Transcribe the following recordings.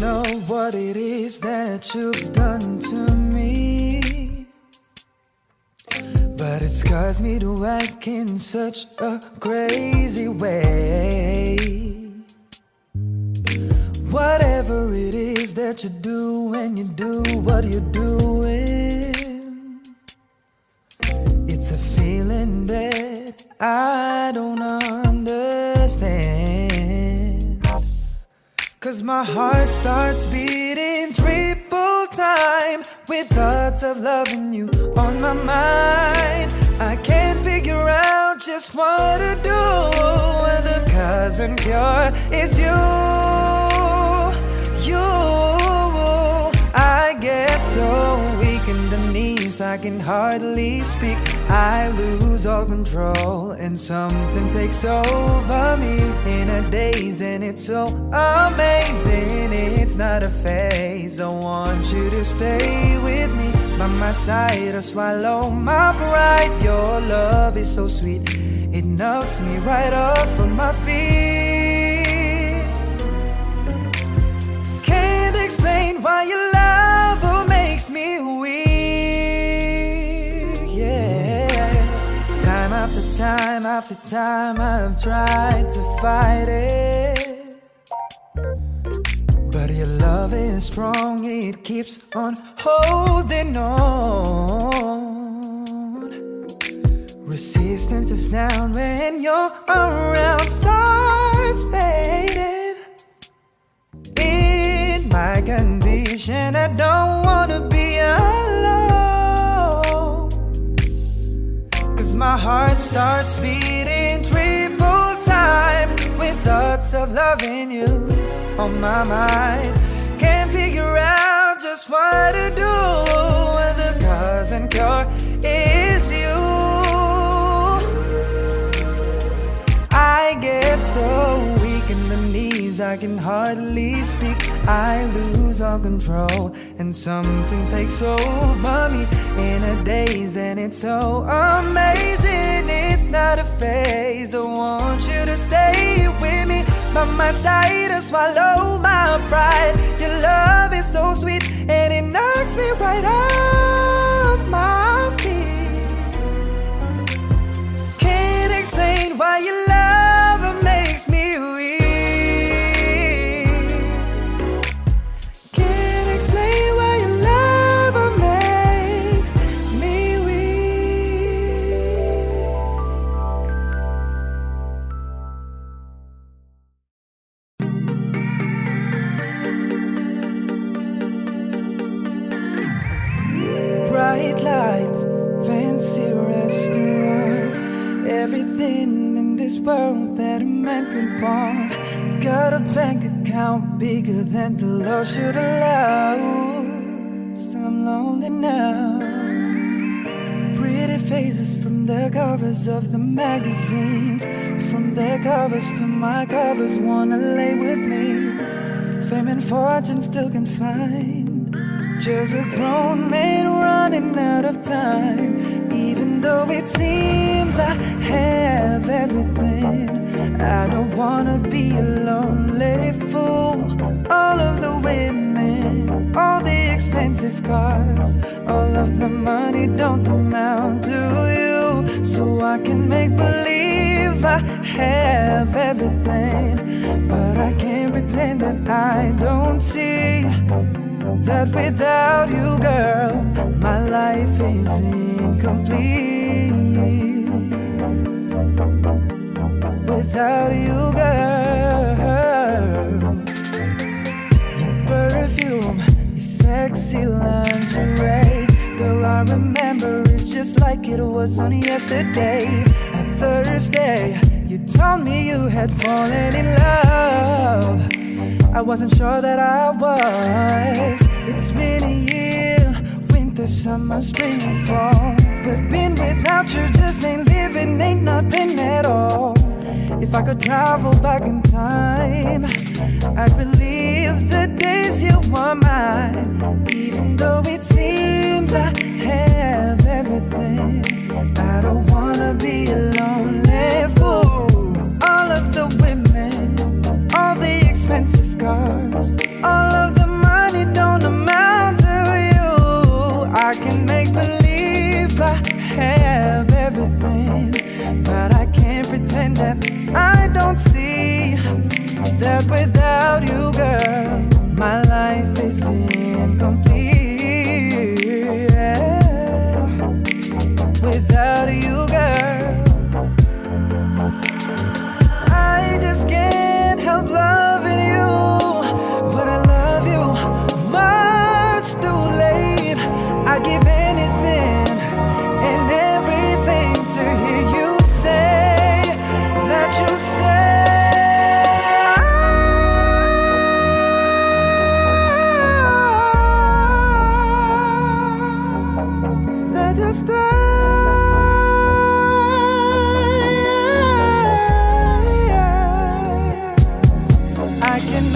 know what it is that you've done to me. But it's caused me to act in such a crazy way. Whatever it is that you do when you do what you're doing, it's a feeling that I don't understand. Cause my heart starts beating triple time with thoughts of loving you on my mind. I can't figure out just what to do. The cause and cure is you. You. I get so weak in the knees, I can hardly speak. I lose all control, and something takes over me in a daze, and it's so amazing. It's not a phase. I want you to stay with me by my side. I swallow my pride. Your love is so sweet, it knocks me right off of my feet. Can't explain why your Time after time I've tried to fight it. But your love is strong, it keeps on holding on. Resistance is down when you're around, starts fading. In my condition, I don't wanna be my heart starts beating triple time with thoughts of loving you on my mind. Can't figure out just what to do. when The cause and cure is you. I get so I can hardly speak. I lose all control, and something takes over me in a daze, and it's so amazing. It's not a phase. I want you to stay with me by my side and swallow my pride. Your love is so sweet, and it knocks me right off my feet. Can't explain why your world that a man could want. Got a bank account bigger than the law should allow. Still, I'm lonely now. Pretty faces from the covers of the magazines, from their covers to my covers, wanna lay with me. Fame and fortune still can find. Just a grown man running out of time. Though it seems I have everything, I don't wanna be a lonely fool. All of the women, all the expensive cars, all of the money don't amount to you. So I can make believe I have everything, but I can't pretend that I don't see that without you, girl, my life is incomplete. Without you, girl, your perfume, your sexy lingerie, girl, I remember it just like it was on yesterday. A Thursday, you told me you had fallen in love. I wasn't sure that I was. It's been a year, summer, spring, and fall. But being without you just ain't living, ain't nothing at all. If I could travel back in time, I'd relive the days you were mine. Even though it seems I have everything, I don't wanna be a lonely fool. All of the women, all the expensive cars, all of I can make believe I have everything, but I can't pretend that I don't see that without you, girl, my life is incomplete. Without you.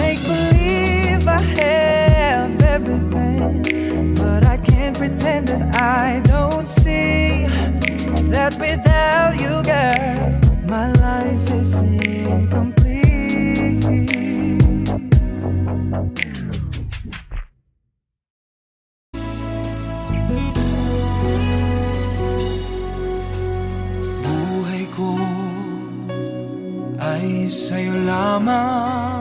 Make believe I have everything, but I can't pretend that I don't see that without you, girl, my life is incomplete. Lamang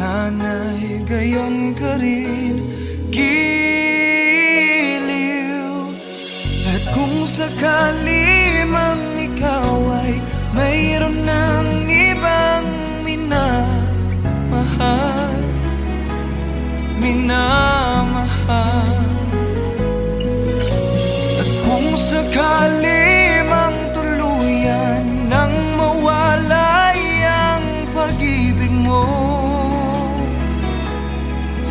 Sana'y gayon ka rin Giliw. At kung sakali mang ikaw ay mayroon ng ibang minamahal Minamahal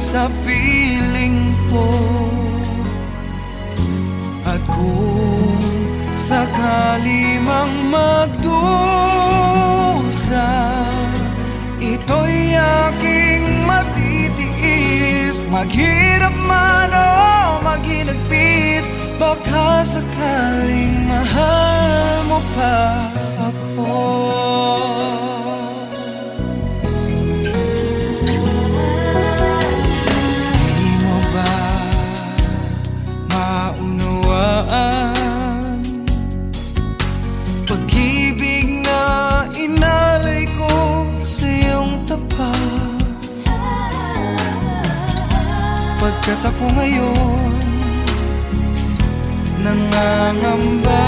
Sa piling ko. At kung sakali mang magdusa Ito'y aking matitiis. Maghirap man o maginagpis Baka sakaling mahal mo pa ako Pagkat ako ngayon Nangangamba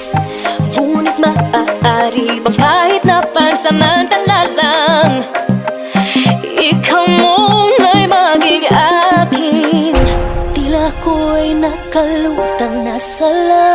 oras Ngunit maaari bang kahit na pansamantala lang Ikaw muna'y maging akin? Tila ko'y nakalutang nasa lang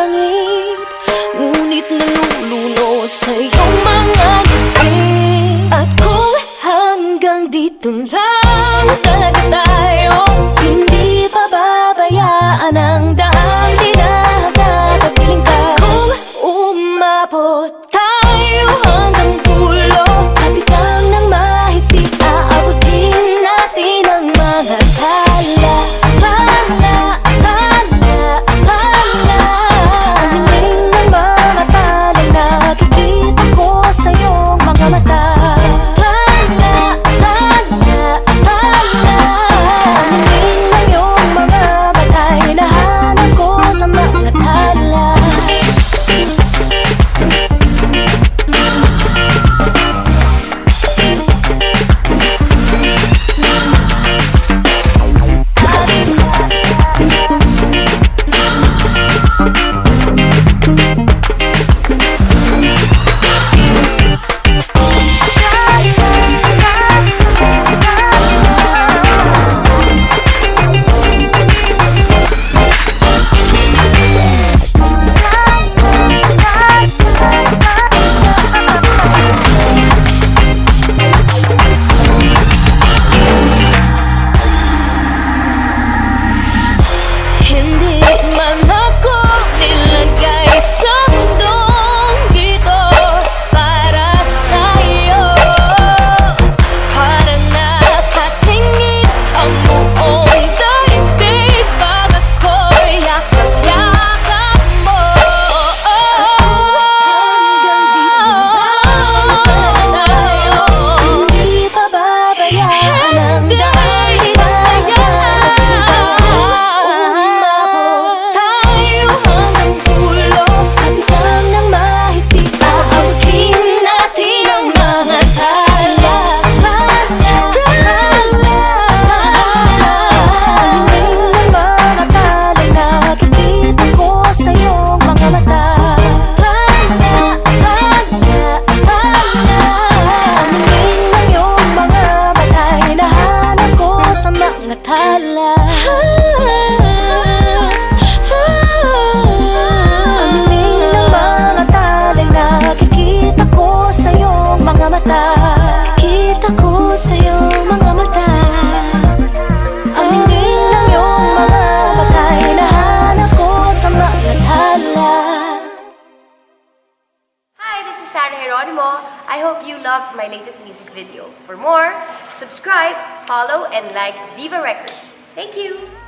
Subscribe, follow and like Viva Records. Thank you!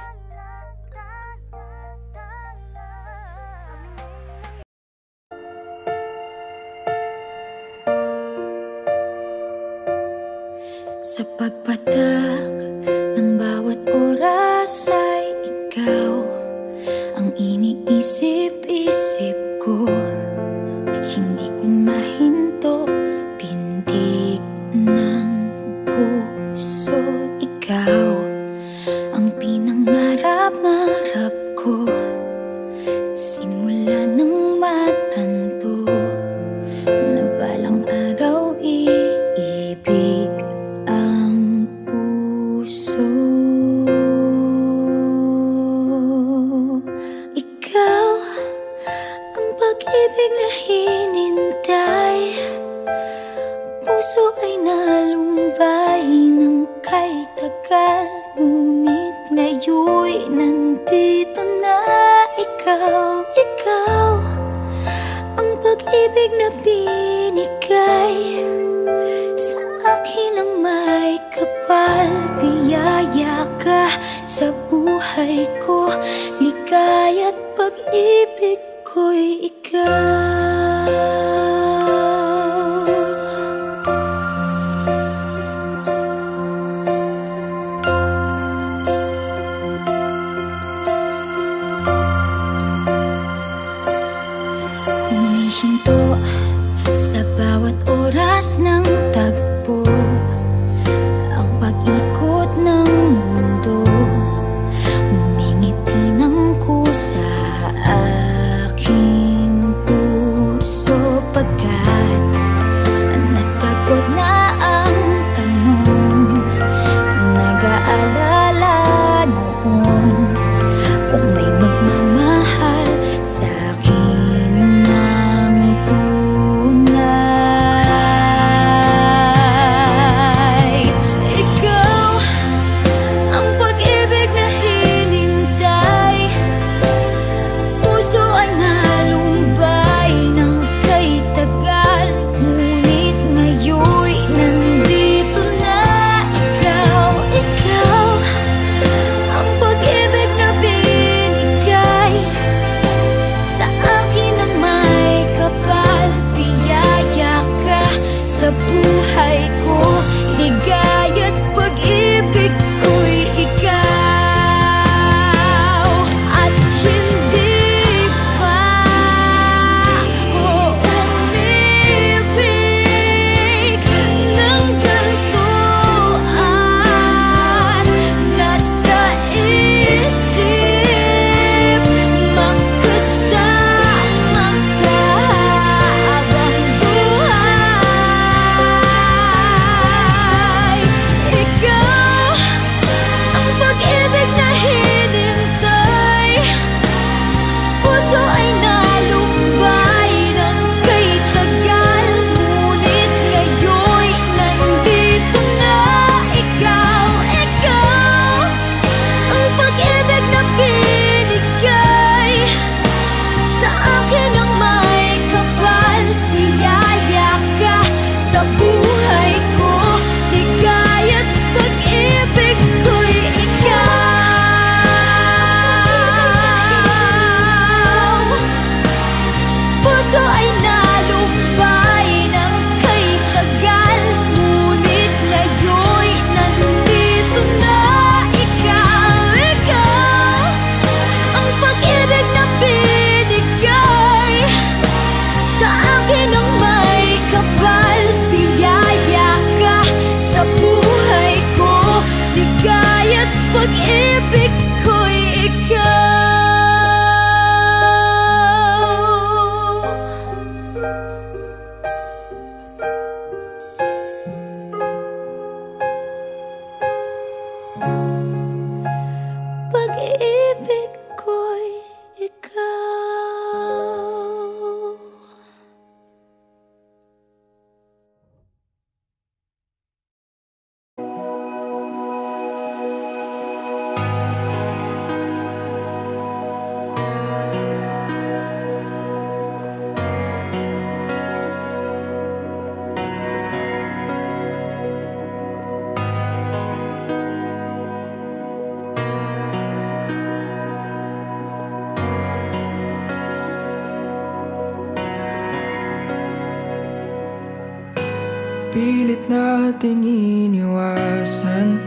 pilit nating iniwasan.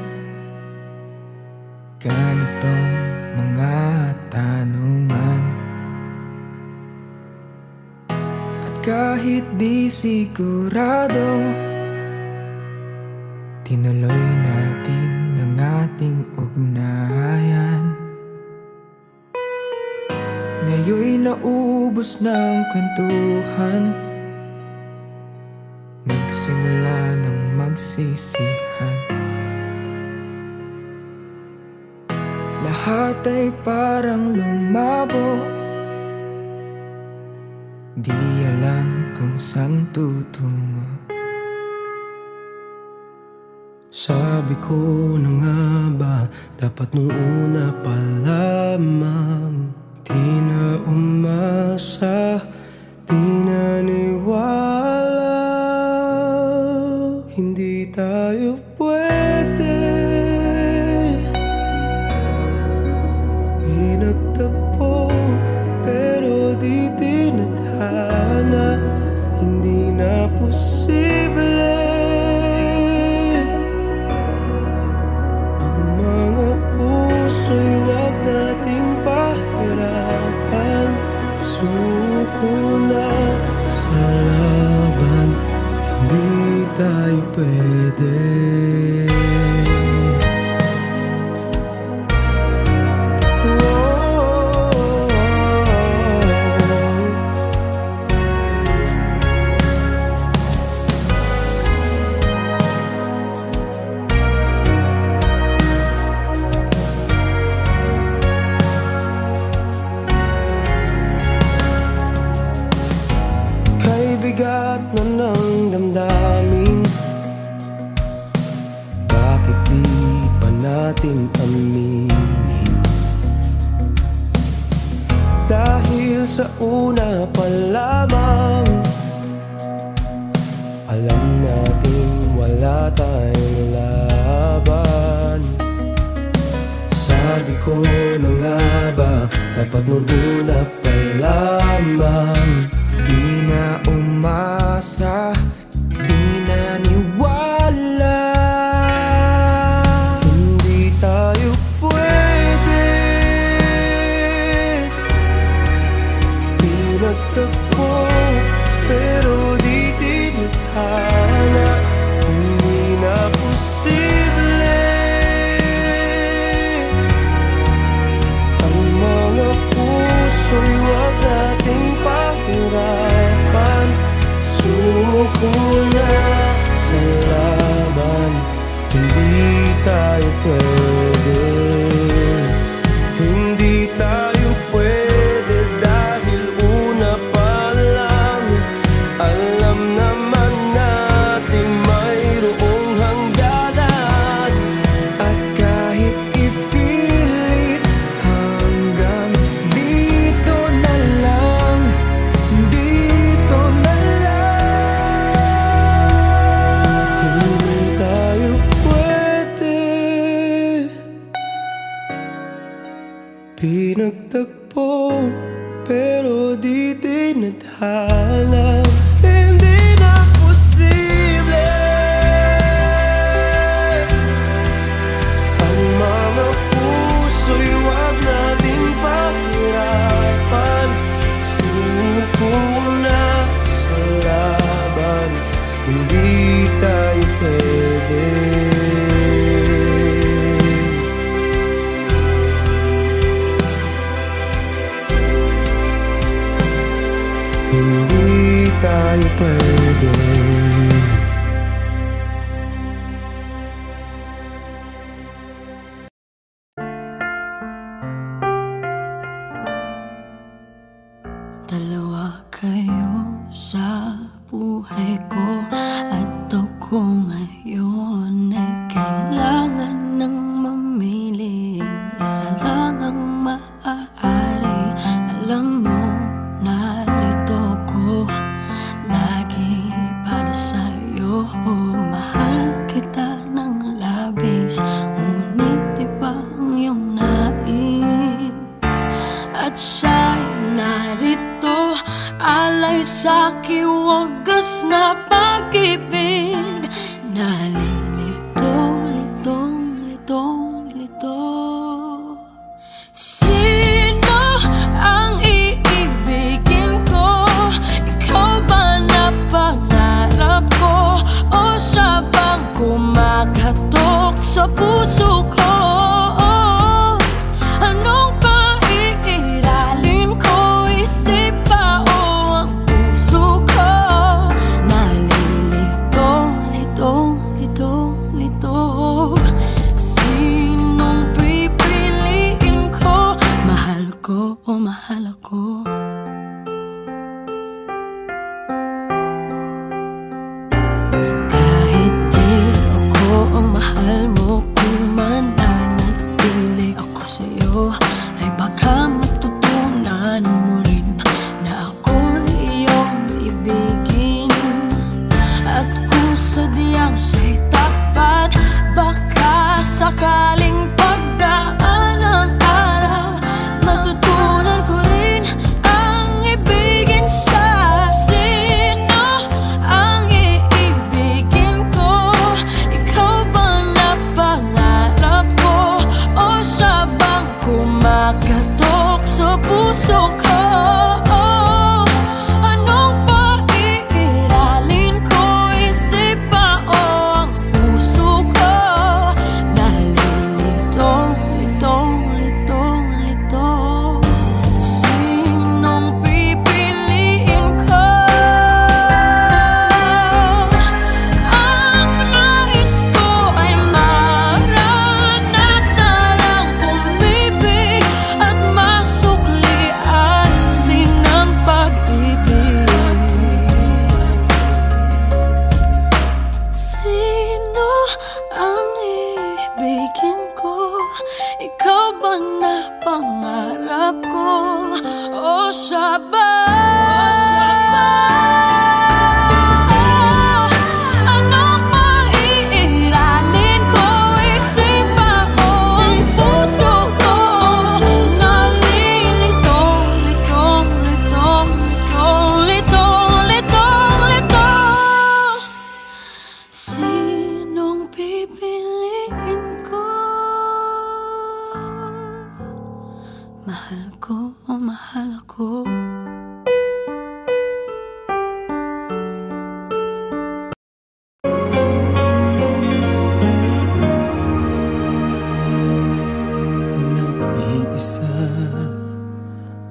Ganitong mga tanungan. At kahit di sigurado Tinuloy natin ang ating ugnayan. Ngayon'y naubos ng kwentuhan. lahat ay parang lumabo. Di alam kung saan tutungo. Sabi ko na nga ba Dapat nung una pa lamang? Di na umasa.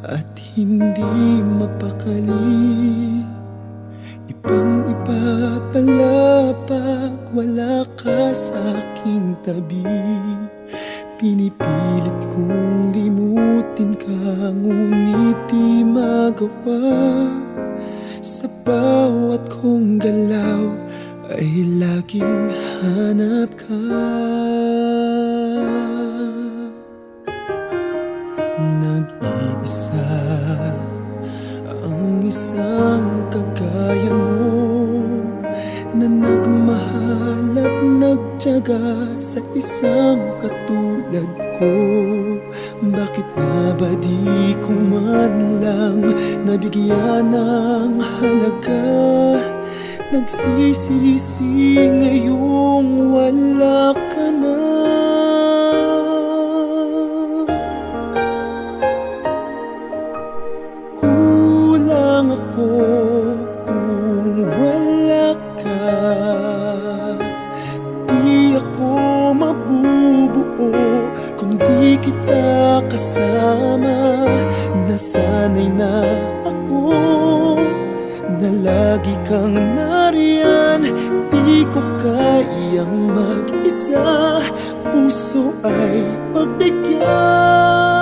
at hindi mapakali Ibang iba pala pag wala ka sa aking tabi. Pinipilit kong limutin ka ngunit di magawa. Sa bawat kong galaw ay laging hanap ka. isa Ang isang kagaya mo Na nagmahal at nagtyaga Sa isang katulad ko. Bakit nga ba di ko man lang Nabigyan ng halaga? Nagsisisi ngayong wala ka na. kasama Nasanay na ako Na lagi kang nariyan. Di ko kayang mag-isa Puso ay pagbigyan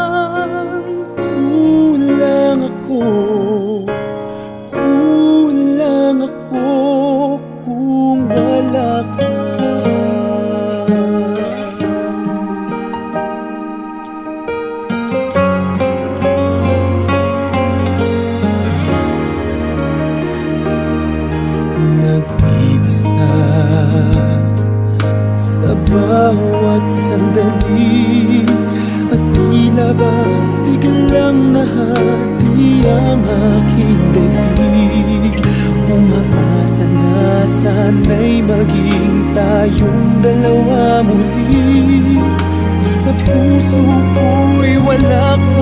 ang aking daig Umaasa na sana'y maging tayong dalawa muli. Sa puso ko'y wala ka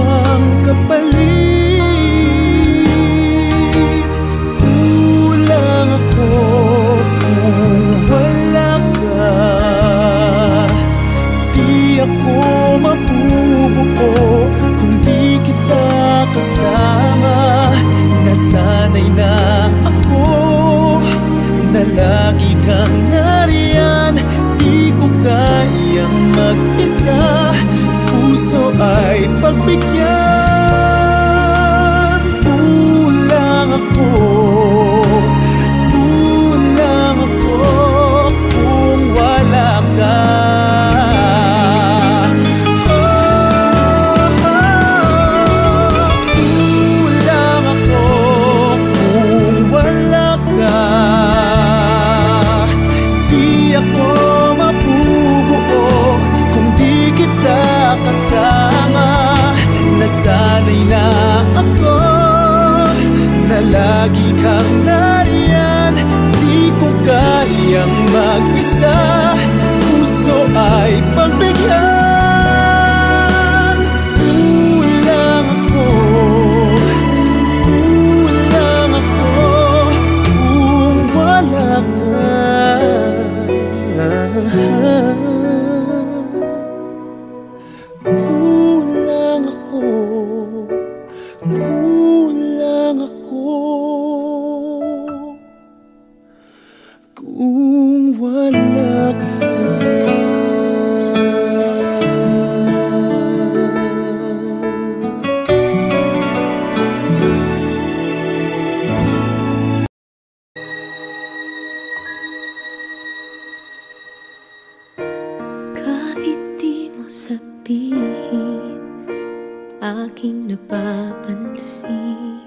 napapansin.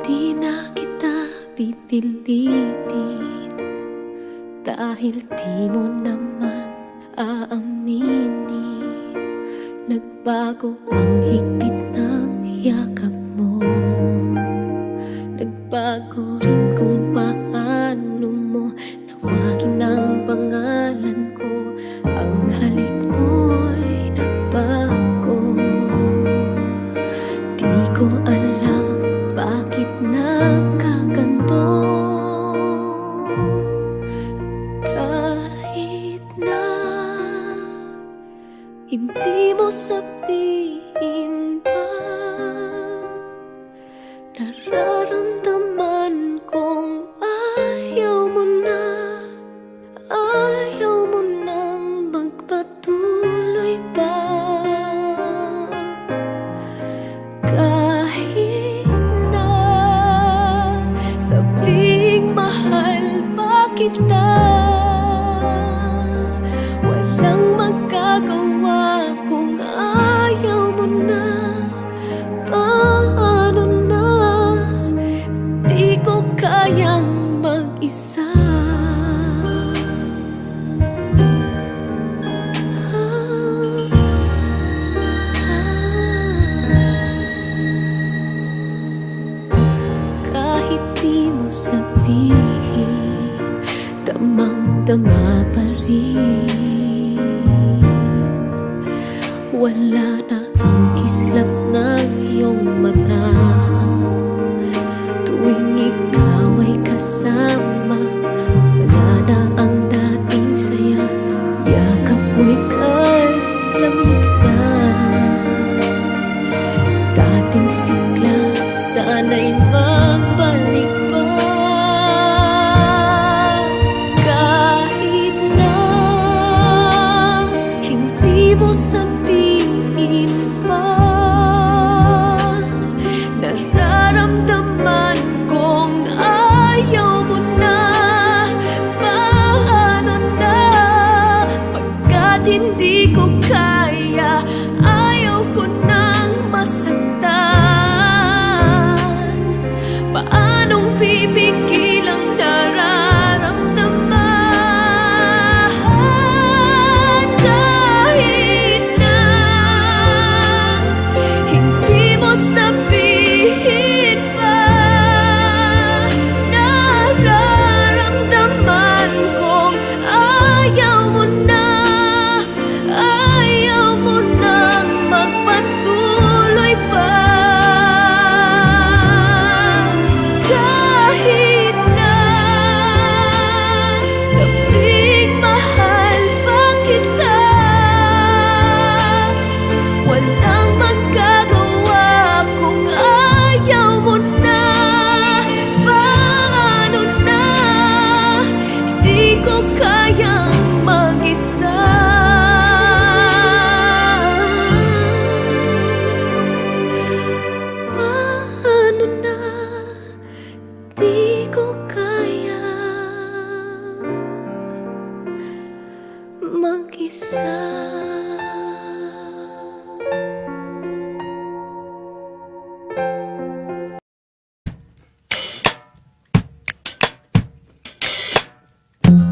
Di na kita pipilitin Dahil di mo naman aaminin. Nagbago ang higpit ng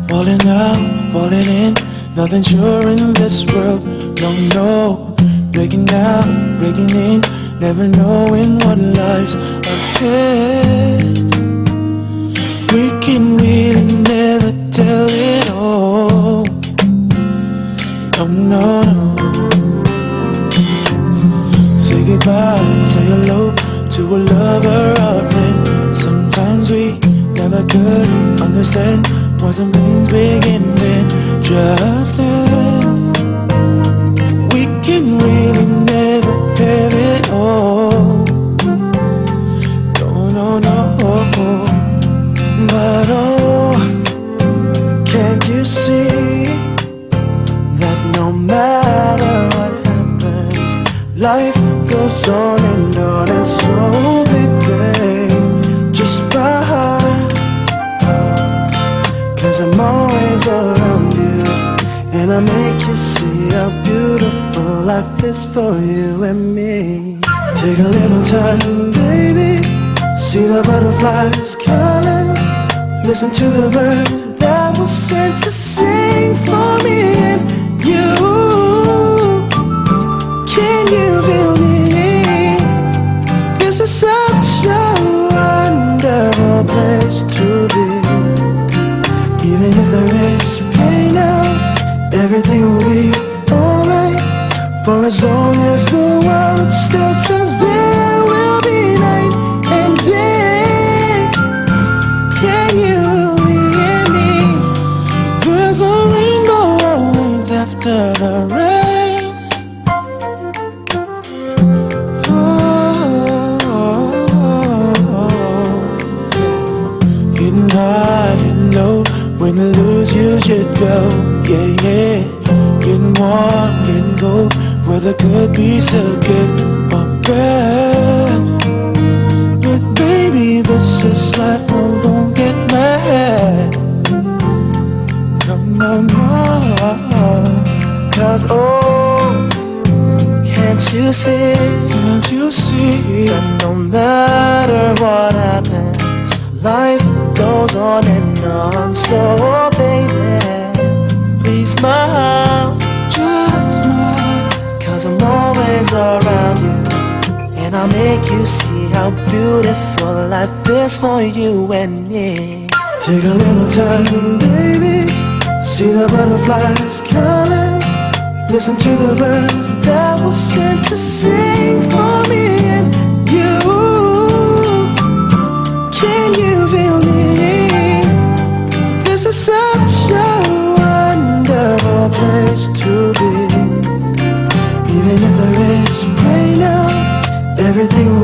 Falling out, falling in, nothing sure in this world. No, no, breaking out, breaking in, never knowing what lies ahead. We can really never tell it all. No, no, no. Say goodbye, say hello to a lover or friend. Sometimes we never could understand some things beginning. Just then, we can really never have it all. No, no, no. But oh, can't you see that no matter what happens, life goes on Cause I'm always around you And I make you see how beautiful life is for you and me. Take a little time, baby. See the butterflies calling Listen to the birds that were sent to sing for me and you Everything will be alright. For as long as the world still turns There will be night and day. Can you hear me? There's a rainbow always after the rain. Oh, Getting high and low. When you lose you should go Yeah, yeah. Getting warm, getting cold Weather could be so good or bad But baby, this is life No, don't get mad. No, no, no Cause oh Can't you see? Can't you see That no matter what happens Life goes on and on. So oh, baby Please smile. Just smile. Cause I'm always around you. And I'll make you see how beautiful life is for you and me. Take a little time, baby. See the butterflies calling Listen to the birds that were sent to sing for me Everything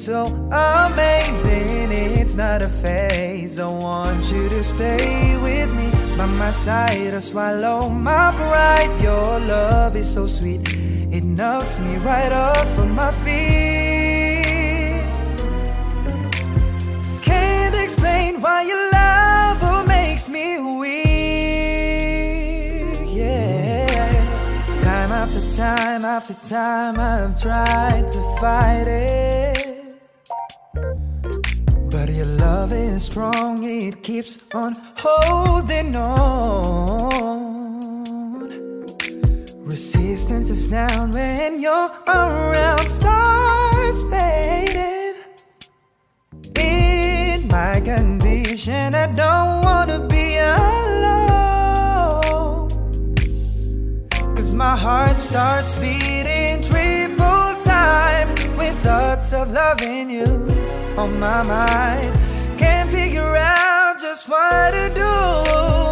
so amazing. It's not a phase. I want you to stay with me. by my side I swallow my pride. Your love is so sweet, it knocks me right off of my feet. Can't explain why your love makes me weak. Yeah, time after time after time I've tried to fight it. Love is strong, it keeps on holding on. Resistance is down when you're around, starts fading. In my condition, I don't wanna be alone. Cause my heart starts beating triple time with thoughts of loving you on my mind. Figure out just what to do.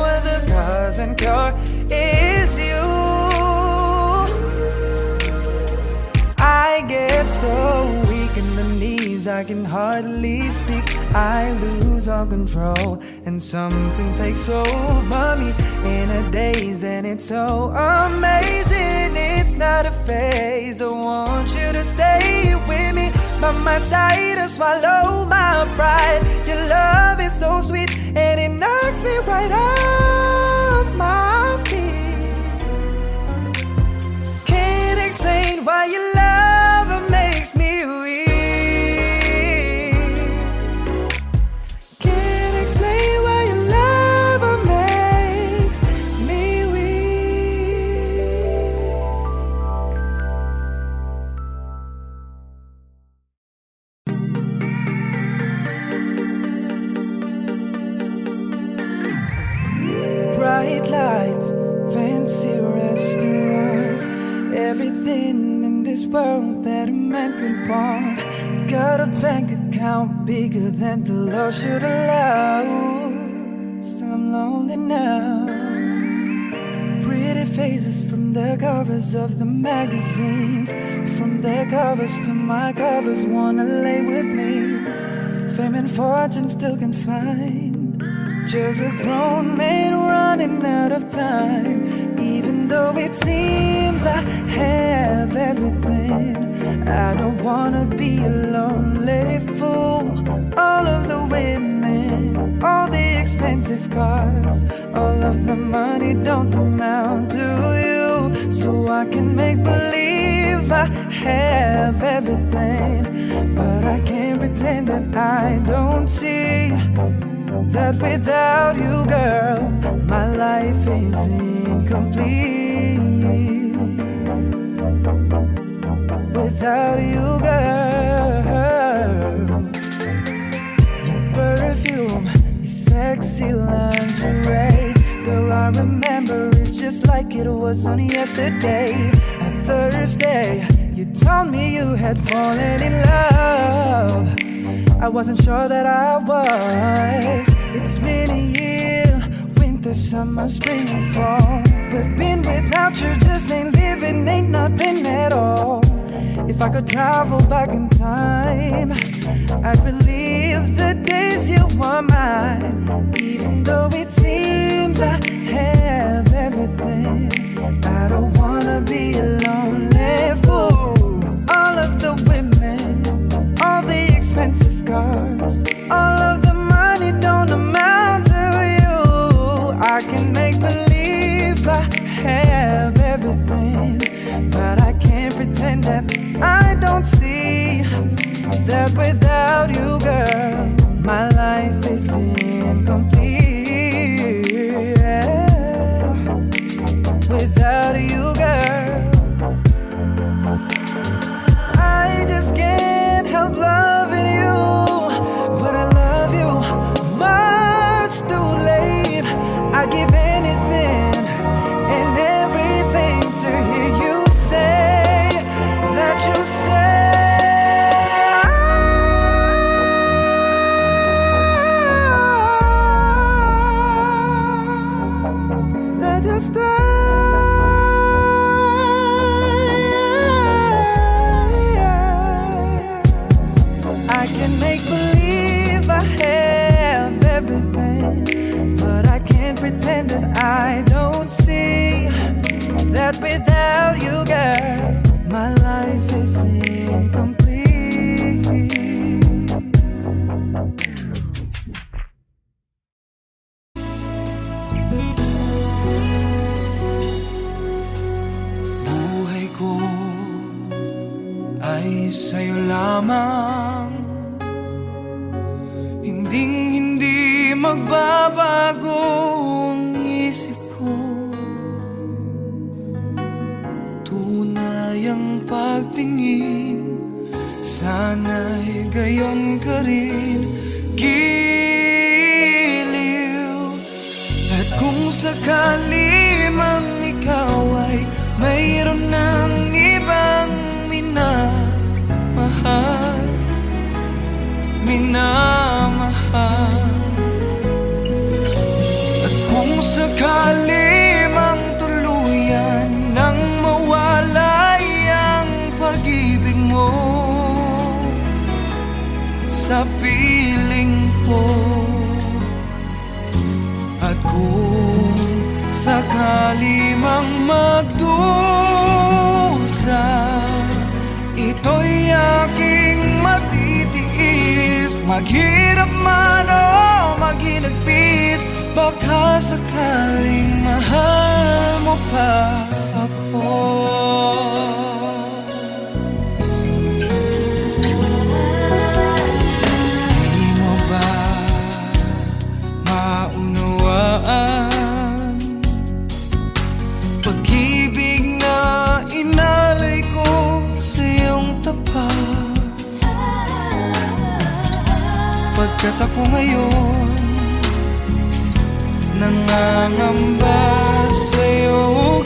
when The cause and cure is you. I get so weak in the knees, I can hardly speak. I lose all control, and something takes over me in a daze, and it's so amazing. It's not a phase. I want you to stay with me by my side to swallow my pride. Your love is so sweet, and it knocks me right off my feet. Can't explain why your love makes me weak. World that a man could want. Got a bank account bigger than the law should allow. Still, I'm lonely now. Pretty faces from the covers of the magazines, from their covers to my covers, wanna lay with me. Fame and fortune still can find. Just a grown man running out of time. Though it seems I have everything, I don't wanna be a lonely fool. All of the women, all the expensive cars, all of the money don't amount to you. So I can make believe I have everything, but I can't pretend that I don't see that without you, girl, my life is incomplete. Without you, girl, your perfume, your sexy lingerie, girl, I remember it just like it was on yesterday. A Thursday, you told me you had fallen in love. I wasn't sure that I was. It's been a year, winter, summer, spring, and fall. But being without you just ain't living, ain't nothing at all. If I could travel back in time, I'd relive the days you were mine. Even though it seems I have everything, I don't wanna be a lonely fool. All of the women, all the expensive cars, I can make believe I have everything, but I can't pretend that I don't see that without you, girl, my life is incomplete. sa piling ko. At kung sakali mang magdusa Ito'y aking matitiis. Maghirap man o maginagpis Baka sakaling mahal mo pa ako. Bakit ako ngayon Nangangamba sa'yo?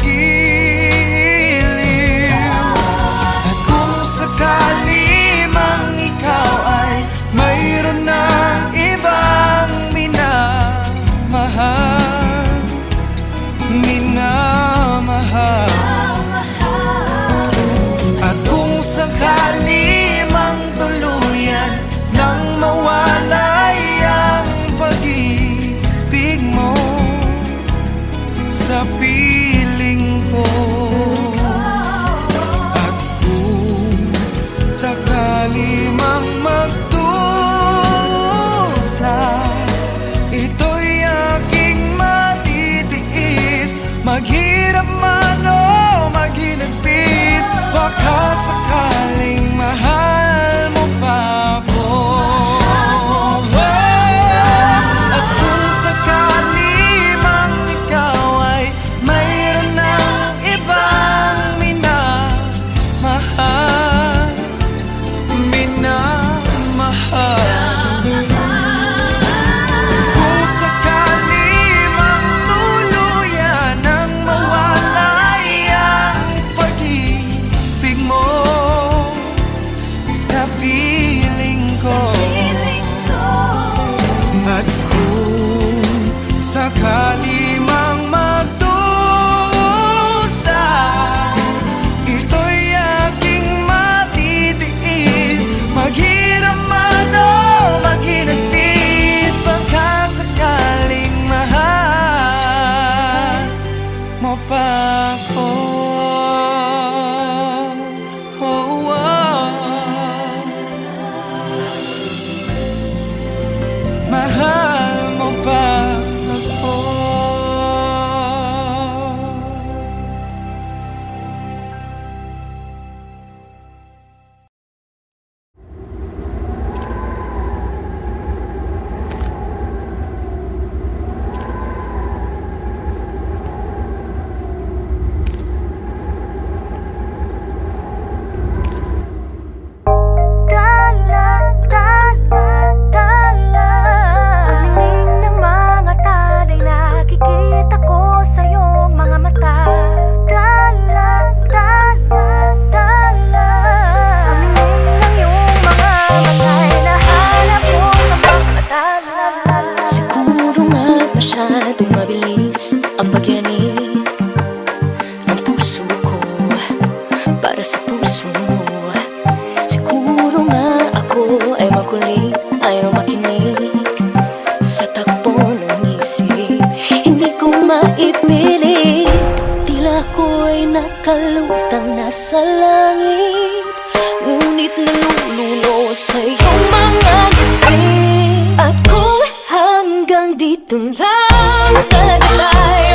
nalulunod sa iyong mga ngiti Ako hanggang dito lang talaga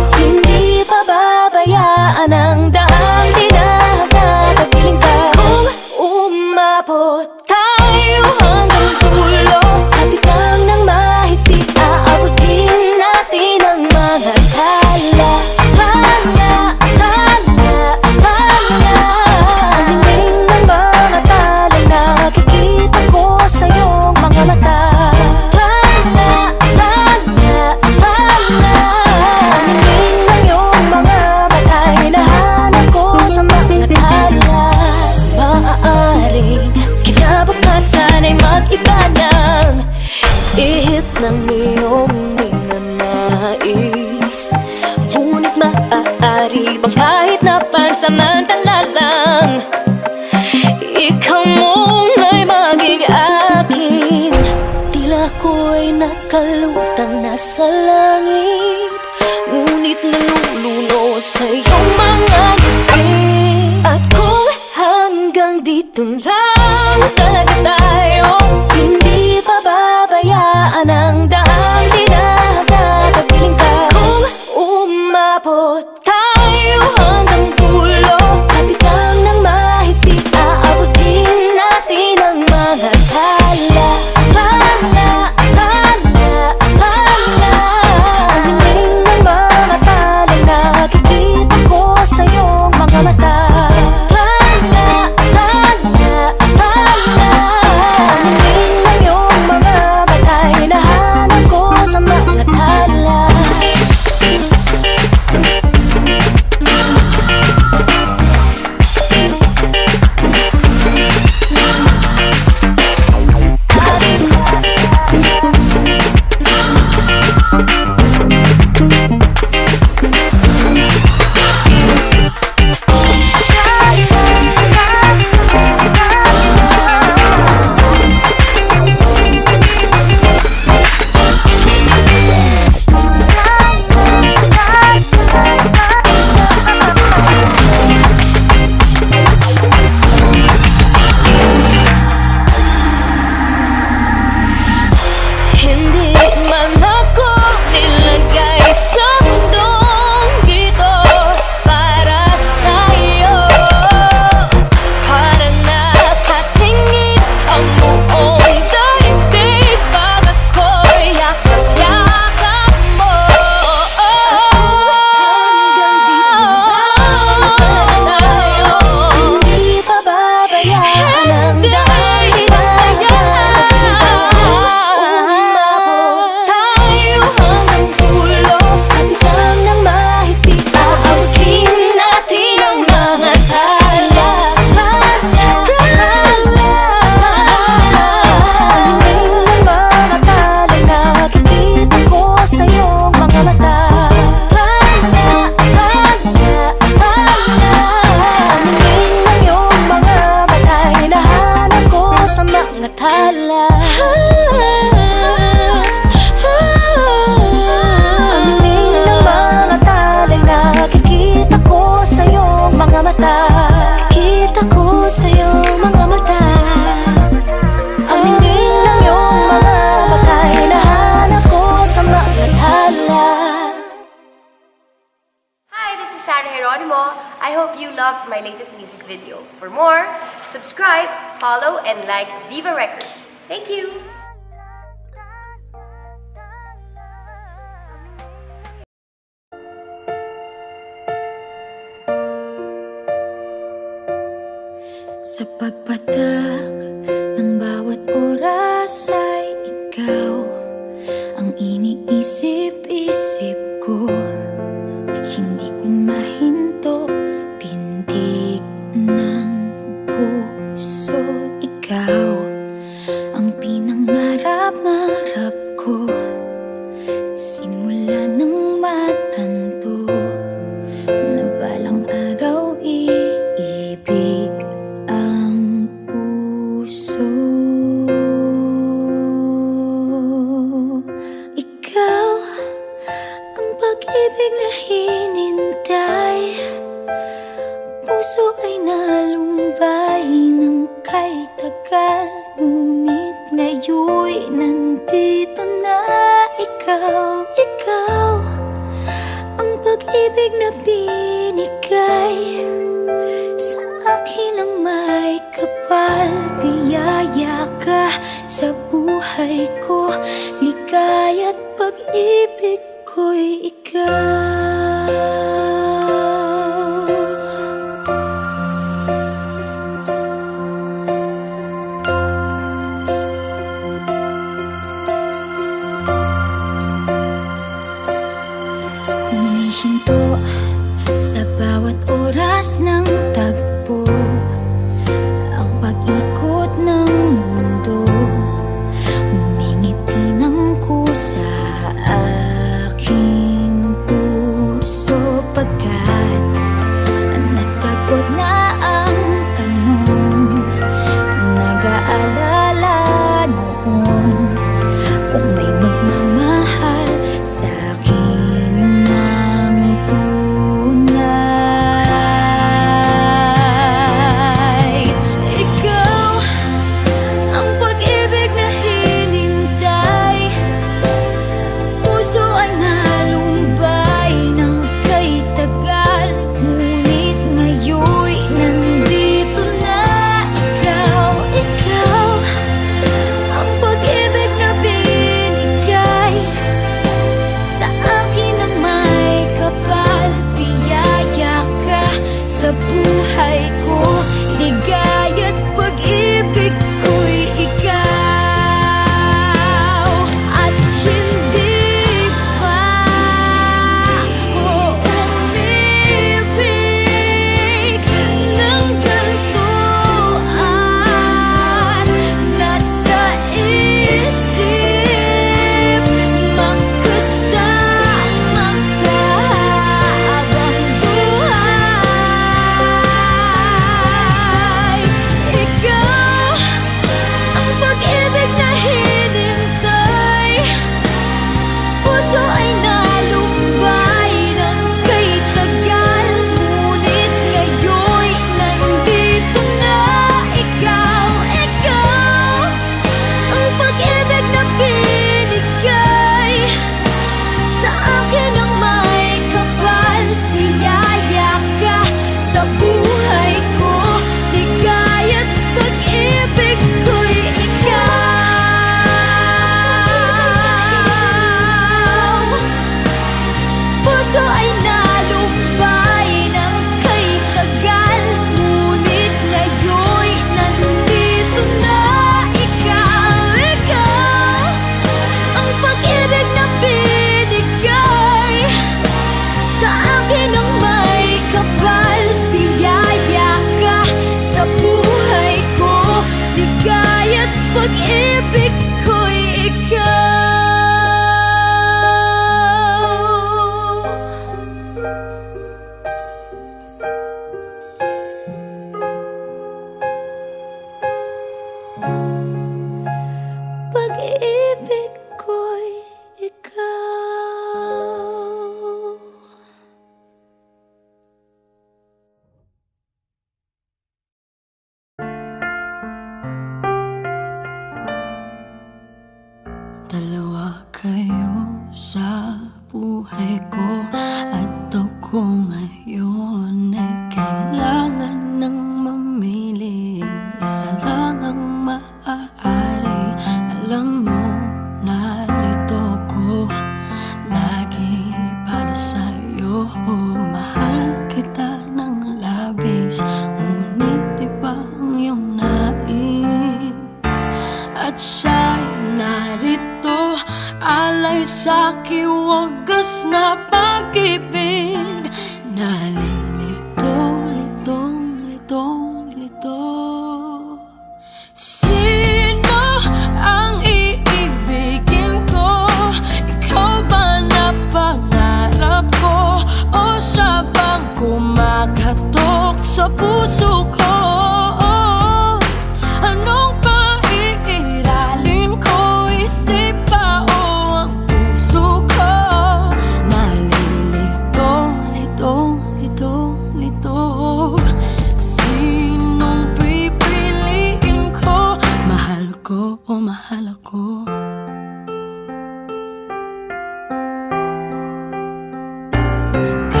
Th